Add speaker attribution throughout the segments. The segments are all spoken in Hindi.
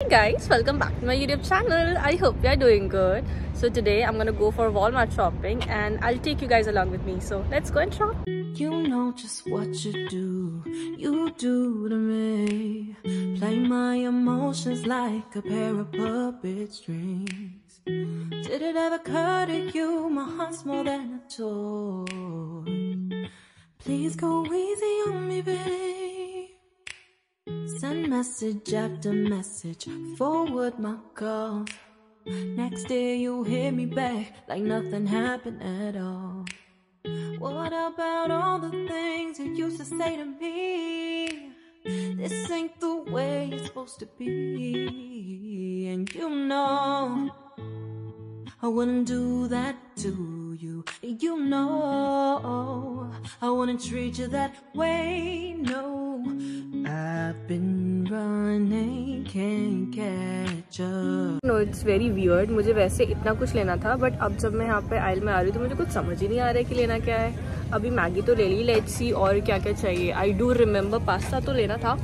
Speaker 1: Hey guys, welcome back to my YouTube channel. I hope you are doing good. So today I'm gonna go for Walmart shopping and I'll take you guys along with me. So let's go and shop.
Speaker 2: You know just what you do, you do to me. Play my emotions like a pair of puppet strings. Did it ever occur to you my heart's more than a toy? Please go easy on me, babe. Send message after message, forward my calls. Next day you hit me back like nothing happened at all. What about all the things you used to say to me? This ain't the way it's supposed to be. And you know, I wouldn't do that to you. You know, I wouldn't treat you that way. No, I've been running, can't catch up.
Speaker 1: No it's very weird मुझे वैसे इतना कुछ लेना था बट अब जब मैं यहाँ पे आयल में आ रही हूँ तो मुझे कुछ समझ ही नहीं आ रहा है कि लेना क्या है। अभी मैगी तो ले ली लेट्स सी और क्या क्या चाहिए। आई डू रिमेम्बर पास्ता तो लेना था।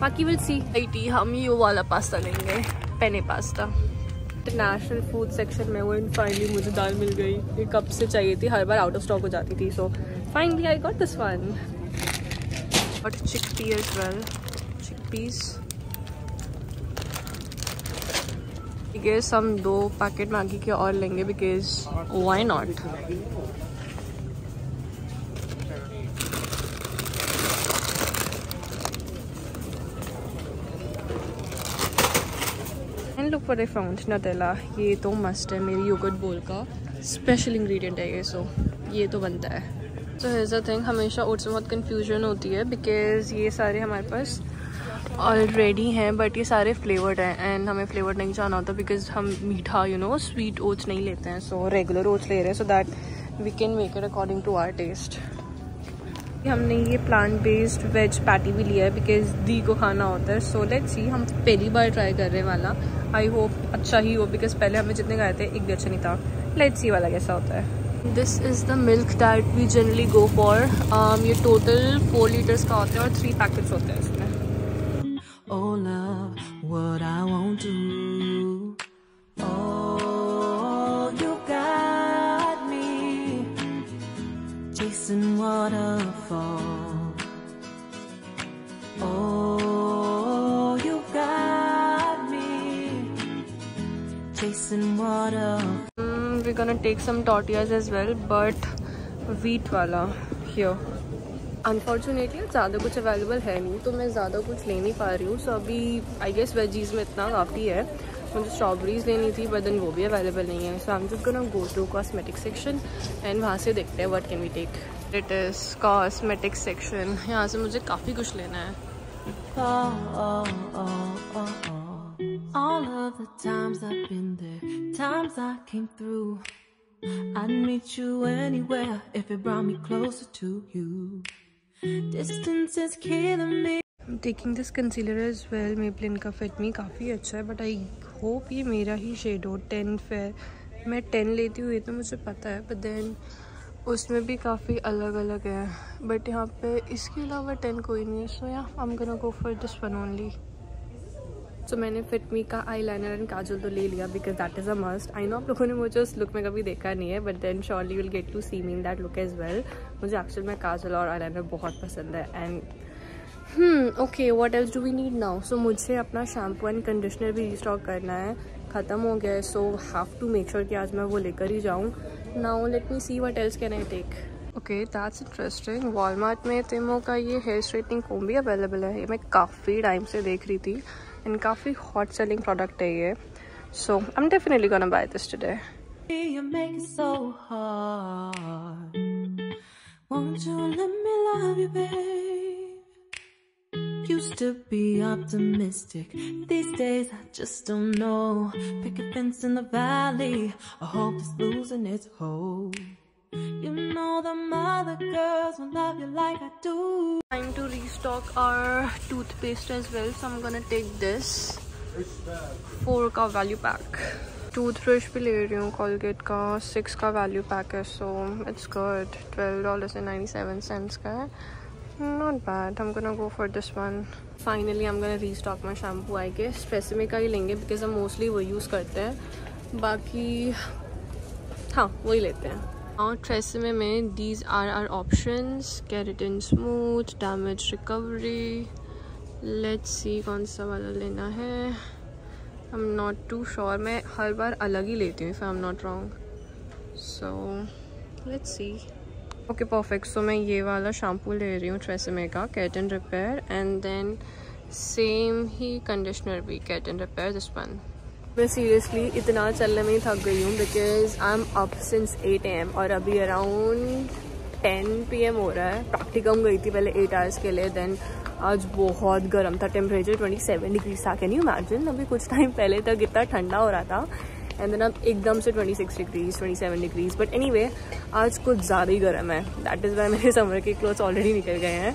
Speaker 1: बाकी विल सी टी हम ये वाला पास्ता लेंगे। Penne pasta international food section में वो इन फाइनली मुझे दाल मिल गई। ये कब से चाहिए थी? हर बार आउट ऑफ़ स्टॉक हो जाती थी so finally I got this one और chickpea as well chickpeas guess हम दो पैकेट मांगी के और लेंगे because why not look I found Nutella ये तो मस्ट है, मेरी योगर्ट बोल का स्पेशल इंग्रेडिएंट है ये सो ये तो बनता है। सो हेज़ अ थिंग हमेशा ओट्स में बहुत कन्फ्यूज़न होती है बिकॉज़ ये सारे हमारे पास ऑलरेडी हैं बट ये सारे फ्लेवर्ड हैं एंड हमें फ्लेवर्ड नहीं जाना होता बिकॉज़ हम मीठा यू नो स्वीट ओट्स नहीं लेते हैं सो रेगुलर ओट्स ले रहे हैं so that we can make it according to our taste हमने ये प्लांट बेस्ड वेज पैटी भी लिया है बिकॉज़ दी को खाना होता है। सो लेट्स सी हम पहली बार ट्राई कर रहे हैं वाला। आई होप अच्छा ही हो बिकॉज़ पहले हमें जितने खाए थे एक भी अच्छा नहीं था। लेट्स सी वाला कैसा होता है। This is the milk that we generally go for ये टोटल फोर लीटर्स का होता है और थ्री पैकेट्स होते हैं इसमें।
Speaker 2: Oh, love, what I won't do. Chasing waterfall. Oh, you got me chasing water.
Speaker 1: Mm, we're gonna take some tortillas as well but wheat wala here. Unfortunately ज़्यादा कुछ अवेलेबल है नहीं तो मैं ज़्यादा कुछ ले नहीं पा रही हूँ। सो अभी आई गेस वेजीज़ में इतना काफ़ी है। मुझे स्ट्रॉबेरीज लेनी थी बट देन वो भी अवेलेबल नहीं है। So I am just gonna go to cosmetic section and वहाँ से देखते हैं what can we take it is cosmetic section यहाँ से मुझे काफ़ी कुछ लेना है
Speaker 2: Oh, oh, oh, oh, oh. All of the times I've been there, times I came through. I'd meet you anywhere if it brought me closer to you. Distance is killing me.
Speaker 1: Taking this concealer as well Maybelline का फिट मी काफ़ी अच्छा है बट आई होप ये मेरा ही शेड हो टेन फेयर मैं टेन लेती हूँ ये तो मुझे पता है बट देन उसमें भी काफ़ी अलग अलग है। बट यहाँ पे इसके अलावा टेन कोई नहीं है। So yeah am gonna go for this one only so मैंने फिटमी का आई लाइनर एंड काजल तो ले लिया because that is a must I know आप लोगों ने मुझे उस लुक में कभी देखा नहीं है but then surely will get to see mean that look as well मुझे एक्चुअल में काजल और आई लाइनर बहुत पसंद है। And okay what else do we need now so मुझे अपना शैम्पू एंड कंडीशनर भी रिस्टॉक करना है। ख़त्म हो गया है so have to make sure कि आज मैं वो लेकर ही जाऊँ। Now let me see what else can I take okay that's interesting Walmart में तिमो का ये हेयर स्ट्रेटनिंग कोम भी अवेलेबल है। ये मैं काफ़ी टाइम से देख रही थी। एंड काफ़ी हॉट सेलिंग प्रोडक्ट है ये। So I am definitely gonna buy this today
Speaker 2: You make it so hard. Won't you let me love you, babe? Used to be optimistic. These days I just don't know. Pick a fence in the valley. I hope it's losing its hold. You know the mother girls will love you like I do.
Speaker 1: Time to restock our toothpaste as well so I'm gonna take this four का value pack टूथब्रश भी ले रही हूँ कॉलगेट का सिक्स का वैल्यू पैक है so it's good twelve dollar से नाइन्टी सेवन सेंट्स का है not bad I'm gonna go for this one finally I'm gonna restock my shampoo I guess Tresemme का ही लेंगे because हम mostly वो यूज़ करते हैं बाकी हाँ वही लेते हैं और ट्रेसमे में these are our options keratin smooth damage recovery let's see कौन सा वाला लेना है I'm not too sure मैं हर बार अलग ही लेती हूँ if I'm not wrong so let's see okay perfect so मैं ये वाला शैम्पू ले रही हूँ ट्रेसमे का cut and repair and then same he conditioner भी cut and repair this one मैं सीरियसली इतना चलने में ही थक गई हूँ because I am up since eight a m और अभी अराउंड टेन पी एम हो रहा है। प्रैक्टिकम गई थी पहले एट आवर्स के लिए देन आज बहुत गर्म था। टेम्परेचर ट्वेंटी सेवन डिग्रीज था। कैन यू इमेजिन अभी कुछ टाइम पहले तक इतना ठंडा हो रहा था। एंड देन अब एकदम से 26 degrees 27 degrees but anyway आज कुछ ज़्यादा ही गर्म है. दैट इज़ वाई मेरे समर के क्लोथ्स ऑलरेडी निकल गए हैं.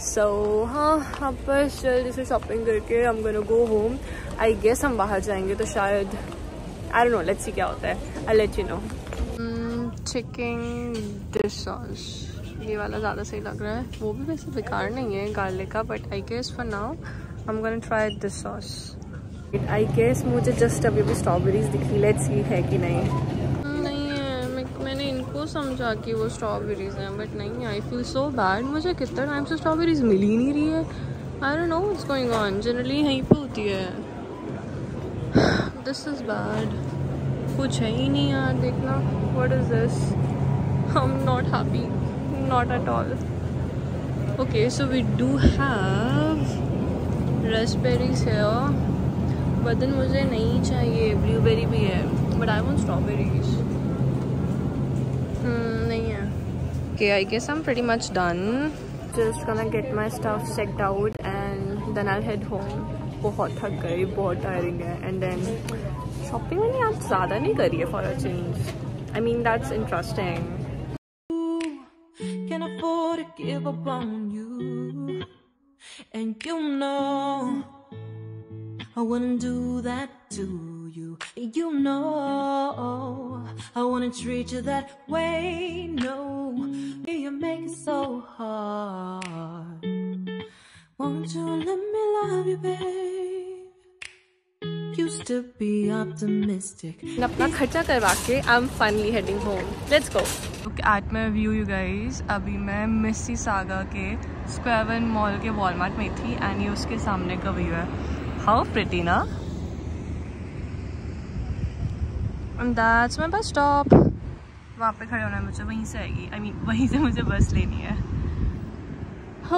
Speaker 1: सो so, हाँ अब बस जल्दी से शॉपिंग करके हम gonna go home I guess हम बाहर जाएँगे तो शायद आई नो लेट्स सी क्या होता है. I let you know chicken dish sauce ये वाला ज़्यादा सही लग रहा है. वो भी वैसे बेकार नहीं है गार्लिक का but I guess for now I am gonna try this sauce I guess मुझे जस्ट अभी अभी स्ट्रॉबेरीज दिखी लेट्स सी है कि नहीं। नहीं है। मैं, मैंने इनको समझा कि वो स्ट्रॉबेरीज हैं बट नहीं आई फील सो बैड मुझे कितना टाइम से स्ट्रॉबेरीज मिल ही नहीं रही है। I don't know what's going on generally यहीं पे होती है। दिस इज़ बैड कुछ है ही नहीं यार देखना। What is this I am not happy not at all okay so we do have raspberries here बदन मुझे नहीं चाहिए ब्लूबेरी भी है बट आई वॉन्ट स्ट्रॉबेरीज नहीं है। के I guess I am much done just can get my stuff set out and then I head home बहुत थक गई बहुत टायरिंग है एंड देन शॉपिंग मैंने आज ज़्यादा नहीं करी है for a change I mean that's interesting Can afford to give up on you, and you know I wouldn't do that to you. You know, I wouldn't treat you that way. No, you make it so hard. Won't you let me love you, babe? Used to be optimistic. अपना खर्चा करवा के I'm finally heading home. Let's go. Look at my view, you guys. अभी मैं मिस्सी सागा के स्क्वायर वन मॉल के वॉलमार्ट में थी एंड ये उसके सामने का व्यू है How pretty, na? And that's my bus stop. वहाँ पे खड़े होना है मुझे वहीं से आएगी। आई मीन वहीं से मुझे बस लेनी है।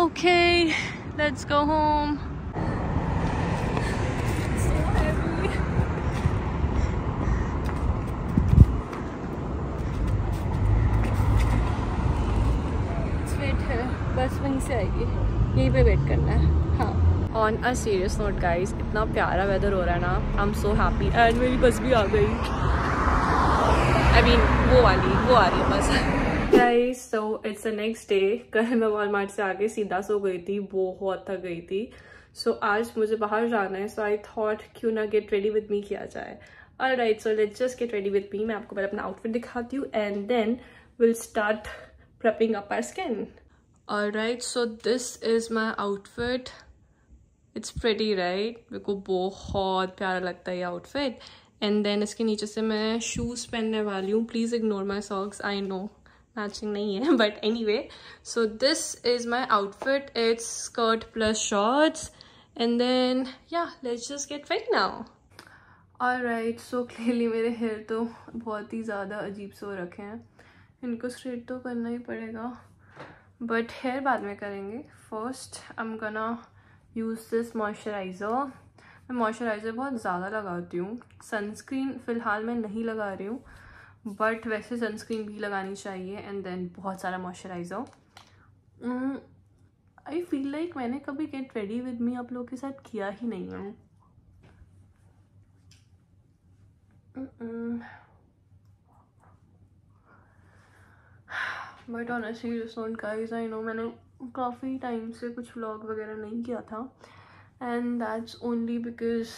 Speaker 1: Okay let's go home bus वहीं से आएगी। यहीं पे वेट करना है। On a serious note guys इतना प्यारा वेदर हो रहा है ना I am so happy and मेरी बस भी आ गई। आई मीन वो वाली वो आ रही है bus. Guys so it's the next day कल मैं वॉलमार्ट से आगे सीधा सो गई थी बहुत थक गई थी। सो so, आज मुझे बाहर जाना है सो आई थॉट क्यों ना गेट रेडी विद मी किया जाए। Alright so let's just get ready with me मैं आपको पहले अपना आउटफिट दिखाती हूँ and then will start prepping up our skin. Alright so this is my outfit. It's pretty right मेरे को बहुत प्यारा लगता है ये आउटफिट एंड देन इसके नीचे से मैं शूज़ पहनने वाली हूँ. Please ignore my socks I know matching नहीं है but anyway so this is my outfit it's skirt plus shorts and then yeah let's just get right now alright so clearly मेरे हेयर तो बहुत ही ज़्यादा अजीब से हो रखे हैं. इनको स्ट्रेट तो करना ही पड़ेगा. बट हेयर बाद में करेंगे. First I am gonna use this moisturiser मैं मॉइस्चराइज़र बहुत ज़्यादा लगाती हूँ। सनस्क्रीन फ़िलहाल मैं नहीं लगा रही हूँ बट वैसे सनस्क्रीन भी लगानी चाहिए एंड देन बहुत सारा मॉइस्चराइज़र आई फील लाइक मैंने कभी गेट रेडी विद मी आप लोगों के साथ किया ही नहीं है। But on serious note guys I know मैंने काफ़ी टाइम से कुछ व्लॉग वगैरह नहीं किया था। एंड दैट्स ओनली बिकॉज़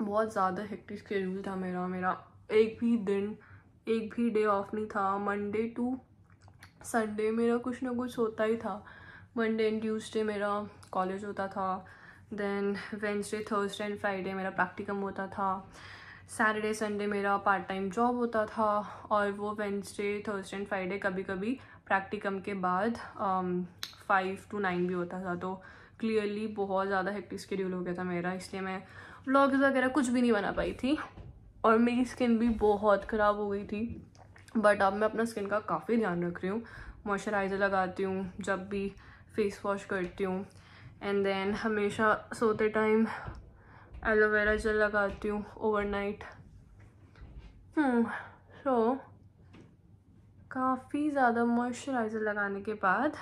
Speaker 1: बहुत ज़्यादा हेक्टिक शेड्यूल था मेरा। मेरा एक भी दिन, एक भी डे ऑफ़ नहीं था। मंडे टू संडे मेरा कुछ ना कुछ होता ही था। मंडे एंड ट्यूसडे मेरा कॉलेज होता था। Then Wednesday Thursday and Friday मेरा प्रैक्टिकम होता था। सैटरडे संडे मेरा पार्ट टाइम जॉब होता था। और वो वेंसडे थर्सडे एंड फ्राइडे कभी कभी प्रैक्टिकम के बाद फाइव टू नाइन भी होता था तो क्लियरली बहुत ज़्यादा हेक्टिक शेड्यूल हो गया था मेरा, इसलिए मैं व्लॉग्स वगैरह कुछ भी नहीं बना पाई थी, और मेरी स्किन भी बहुत ख़राब हो गई थी बट अब मैं अपना स्किन का काफ़ी ध्यान रख रही हूँ मॉइस्चराइज़र लगाती हूँ, जब भी फेस वॉश करती हूँ एंड देन हमेशा सोते टाइम एलोवेरा जेल लगाती हूँ ओवरनाइट सो काफ़ी ज़्यादा मॉइस्चराइज़र लगाने के बाद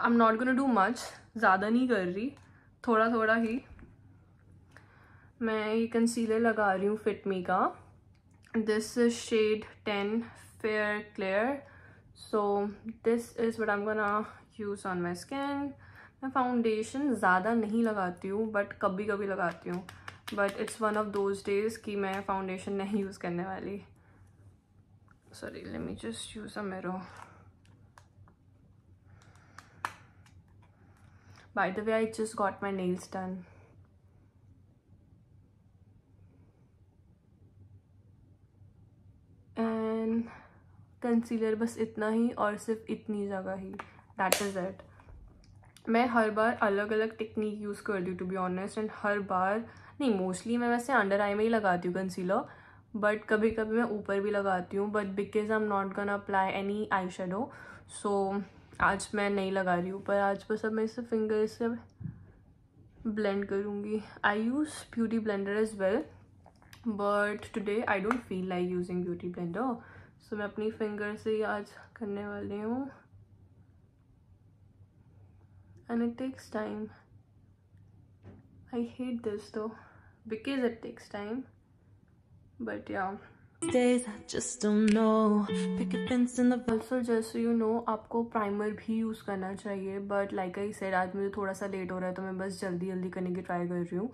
Speaker 1: I am not gonna do much ज़्यादा नहीं कर रही थोड़ा थोड़ा ही। मैं ये कंसीलर लगा रही हूँ फिटमी का। This is shade ten fair clear so this is what I am gonna use on my skin मैं फाउंडेशन ज़्यादा नहीं लगाती हूँ बट कभी कभी लगाती हूँ। But it's one of those days कि मैं फाउंडेशन नहीं यूज़ करने वाली। Sorry let me just use a mirror by the way, i just got my nails done. And concealer बस इतना ही और सिर्फ़ इतनी जगह ही. दैट इज़ इट मैं हर बार अलग अलग टेक्निक यूज़ करती हूँ टू बी ऑनेस्ट एंड हर बार, नहीं मोस्टली मैं वैसे अंडर आई में ही लगाती हूँ कंसीलर बट कभी कभी मैं ऊपर भी लगाती हूँ but because I am not gonna apply any eye shadow so आज मैं नहीं लगा रही हूँ। पर आज बस अब मैं इसे फिंगर से ब्लेंड करूँगी। I use beauty blender as well but today I don't feel like using beauty blender so मैं अपनी फिंगर से ही आज करने वाली हूँ। And it takes time I hate this though, because it takes time. But yeah.
Speaker 2: Days I just don't know. Pick a fence in the
Speaker 1: also just so you know आपको प्राइमर भी यूज़ करना चाहिए बट लाइक आई सेड आज मुझे थोड़ा सा लेट हो रहा है तो मैं बस जल्दी जल्दी करने की ट्राई कर रही हूँ।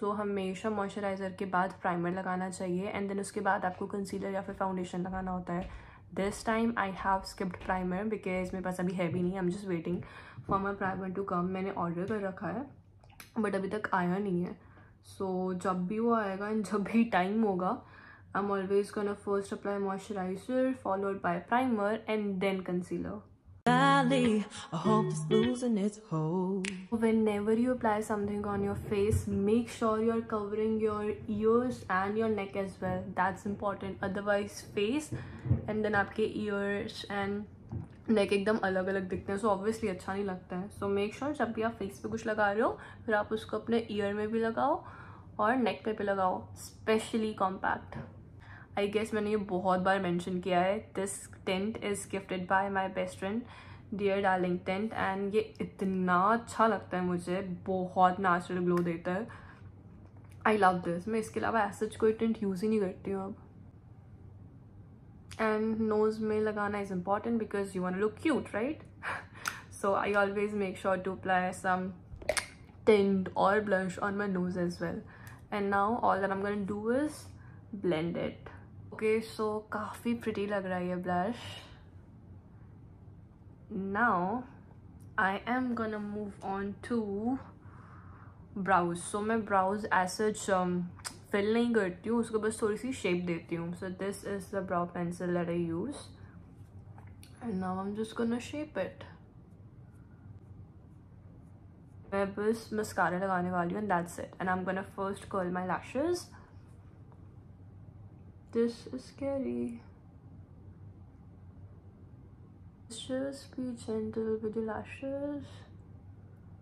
Speaker 1: सो so, हमेशा मॉइस्चराइज़र के बाद प्राइमर लगाना चाहिए एंड देन उसके बाद आपको कंसीलर या फिर फाउंडेशन लगाना होता है। This time I have skipped primer because मेरे पास अभी है भी नहीं I am just waiting for my primer to come मैंने ऑर्डर कर रखा है बट अभी तक आया नहीं है। सो so, जब भी वो आएगा एंड जब भी टाइम होगा I am always gonna first apply moisturizer followed by primer and then concealer
Speaker 2: valley. I hope it's losing its hold.
Speaker 1: Whenever you apply something on your face, make sure you're covering your ears and your neck as well. That's important. Otherwise, face and then आपके ears and neck एकदम अलग अलग दिखते हैं सो ऑब्वियसली अच्छा नहीं लगता है। सो मेक श्योर जब भी आप फेस पे कुछ लगा रहे हो, फिर आप उसको अपने ईयर में भी लगाओ और नेक पे भी लगाओ स्पेशली कॉम्पैक्ट आई गेस मैंने ये बहुत बार मेंशन किया है। This tint is gifted by my best friend dear darling tint and ये इतना अच्छा लगता है मुझे। बहुत नेचुरल ग्लो देता है। आई लव दिस मैं इसके अलावा ऐसा कोई टेंट यूज़ ही नहीं करती हूँ अब। एंड नोज में लगाना is important because you want look cute right so I always make sure to apply some tint or blush on my nose as well and now all that I'm going to do is blend it okay so काफ़ी pretty लग रहा है ये blush now I am gonna move on to brows so मैं brows as such um, fill नहीं करती हूँ उसको बस थोड़ी सी शेप देती हूँ so this is the brow pencil that I use and now I'm just gonna shape it मैं बस मस्कारा लगाने वाली हूँ and that's it and I'm gonna first curl my lashes this is scary. Just be gentle with your lashes.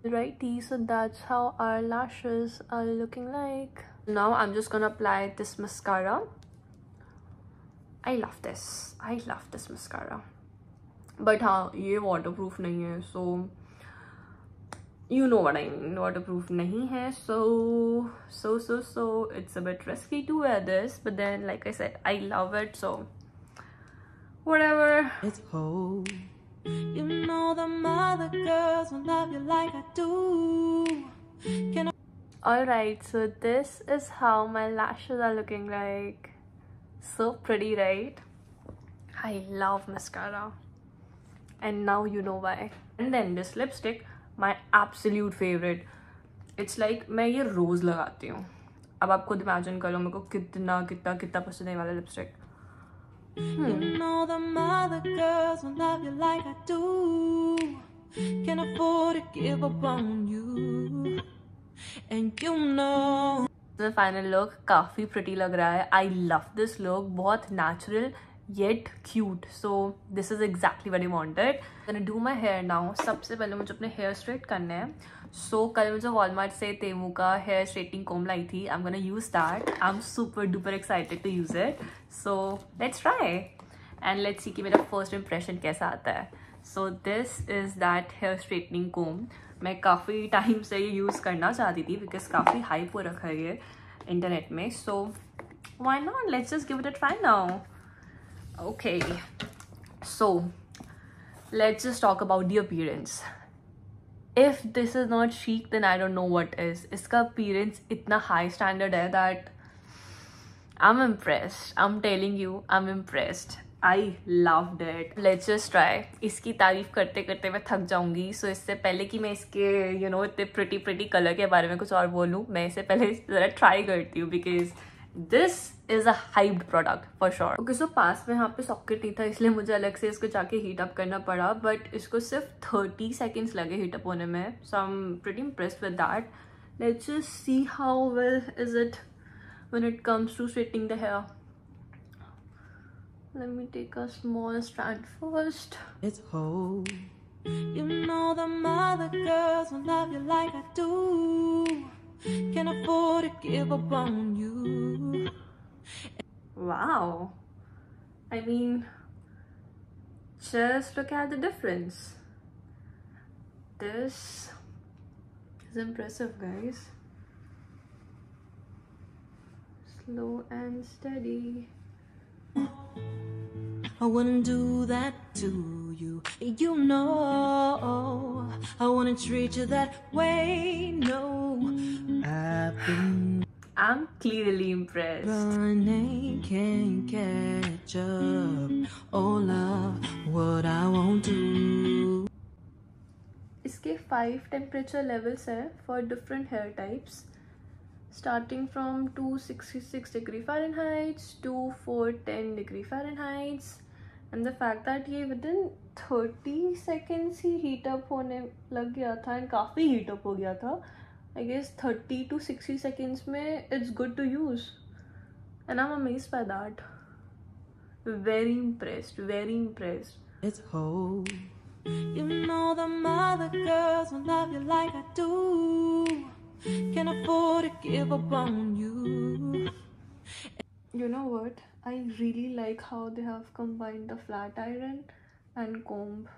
Speaker 1: Righty, so that's how our lashes are looking like. Now I'm just gonna apply this mascara. I love this. I love this mascara. But हाँ ये waterproof नहीं है so you know what I mean waterproof nahi hai so so so so it's a bit risky to wear this but then like I said I love it so whatever
Speaker 2: it's cold you know the mother girls will love you like I do Can I
Speaker 1: Alright, so this is how my lashes are looking like. So pretty, right? I love mascara. and now you know why and then this lipstick my absolute favorite it's like मैं ये रोज़ लगाती हूँ अब आप खुद इमेजिन करो मेरे को कितना कितना कितना पसंद है वाला lipstick
Speaker 2: You And you know
Speaker 1: final look काफ़ी प्रटी लग रहा है। आई लव दिस लुक बहुत natural yet cute so this is exactly very wanted मैंने डू माई हेयर नाउ सबसे पहले मुझे अपने हेयर स्ट्रेट करने हैं। सो so, कल मुझे वॉलमार्ट से तेमू का हेयर स्ट्रेटिंग कोम लाई थी। I am gonna use that I am super duper excited to use it so let's try and let's see कि मेरा फ़र्स्ट इंप्रेशन कैसा आता है। So this is that hair straightening comb मैं काफ़ी टाइम से ये यूज़ करना चाहती थी बिकॉज़ काफ़ी हाइप हो रखा है ये इंटरनेट में। So why not let's just give it fine now okay so let's just talk about the appearance if this is not chic then I don't know what is इसका अपीरेंस इतना हाई स्टैंडर्ड है that I am impress I am telling you I am impressed loved it let's just try इसकी तारीफ़ करते करते मैं थक जाऊँगी। सो so, इससे पहले कि मैं इसके यू नो इतने प्रिटी प्रिटी कलर के बारे में कुछ और बोलूँ मैं इससे पहले ज़रा ट्राई करती हूँ because this is a hyped product for sure okay so पास में यहाँ पे सॉकेट नहीं था इसलिए मुझे अलग से इसको जाके हीट अप करना पड़ा बट इसको सिर्फ़ थर्टी सेकेंड्स लगे हीट अप होने में। So I am pretty impressed with that let's see how well is it when it comes to straightening the hair. Let me take a small strand first.
Speaker 2: It's whole you know the mother girls will love you like i do. Can afford to give up on you.
Speaker 1: Wow. I mean just look at the difference. This is impressive guys. Slow and steady
Speaker 2: I wouldn't do that to you You know I wouldn't treat you that way No I've been
Speaker 1: I'm clearly impressed.
Speaker 2: Running can't catch up. Oh love, what I won't do.
Speaker 1: इसके five temperature levels है for different hair types, starting from 266 degree Fahrenheit to 410 degree Fahrenheit, and the fact that ये within 30 seconds ही heat up होने लग गया था and काफ़ी heat up हो गया था I guess 30 to 60 seconds mein it's good to use and I'm amazed by that very impressed very impressed
Speaker 2: it's whole you know the mother girls will love you like I do can afford to give up on you
Speaker 1: you know what I really like how they have combined the flat iron and comb.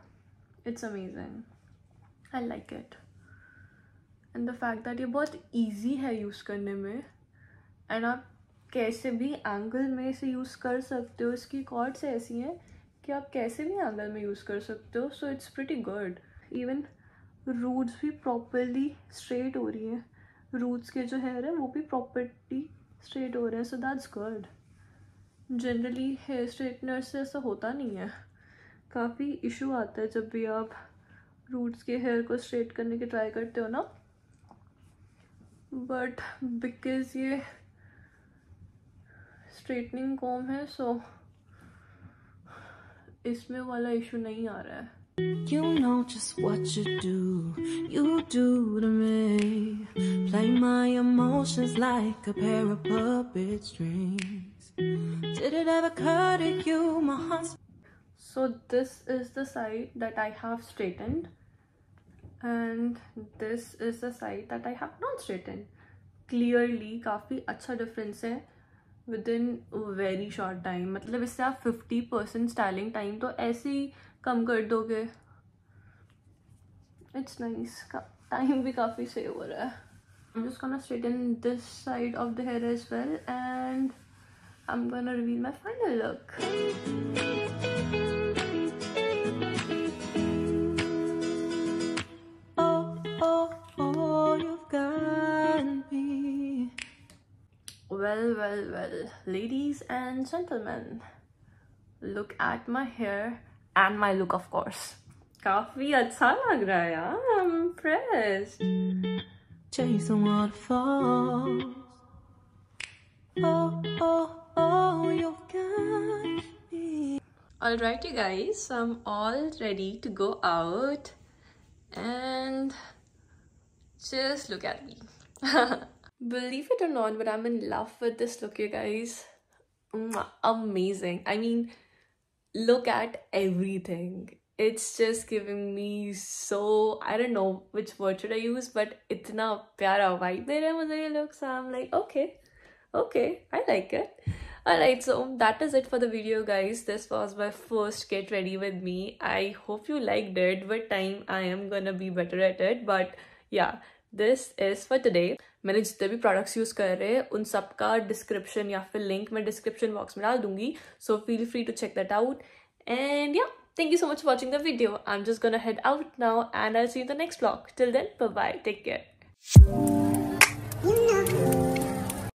Speaker 1: It's amazing. I like it. And the fact that ये बहुत ईजी है यूज़ करने में। एंड आप कैसे भी एंगल में इसे यूज़ कर सकते हो। इसकी कॉर्ड्स ऐसी हैं कि आप कैसे भी एंगल में यूज़ कर सकते हो। So it's pretty good even roots भी प्रॉपरली स्ट्रेट हो रही हैं। रूट्स के जो हेयर है वो भी प्रॉपरली स्ट्रेट हो रहे हैं। So that's good generally hair straightener से ऐसा होता नहीं है काफ़ी इशू आता है जब भी आप रूट्स के हेयर को स्ट्रेट करने की ट्राई करते हो ना बट बिकॉज़ ये स्ट्रेटनिंग कॉम है सो इसमें वाला इशू नहीं आ रहा है
Speaker 2: You know just what you do, you do to me. Play my emotions like a pair of puppet strings. Did it ever occur to you, my husband?
Speaker 1: So this is the side that I have straightened and this is the side that I have not straightened. Clearly काफ़ी अच्छा difference है within very short time. मतलब इससे आप 50% styling time तो ऐसे ही कम कर दोगे It's nice. Time भी काफ़ी save हो रहा है I'm just gonna straighten this side of the hair as well and I'm gonna reveal my final look. well well well ladies and gentlemen look at my hair and my look of course काफी अच्छा लग रहा है यार I am impressed
Speaker 2: Chase the waterfalls. Oh, oh, oh, you got me.
Speaker 1: Alright, you guys, so I'm all ready to go out and just look at me. Believe it or not, but I'm in love with this look, you guys. Amazing. I mean, look at everything. It's just giving me so I don't know which word should I use, but itna pyara vibe there ye look. So I'm like, okay, okay, I like it. Alright, so that is it for the video, guys. This was my first get ready with me. I hope you liked it. With time, I am gonna be better at it. But yeah, this is for today. मैंने जितने भी प्रोडक्ट्स यूज़ कर रहे हैं उन सब का डिस्क्रिप्शन या फिर लिंक मैं डिस्क्रिप्शन बॉक्स में डाल दूंगी so feel free to check that out and yeah Thank you so much for watching the video. I'm just gonna head out now and I'll see you in the next vlog. Till then, bye-bye. Take care.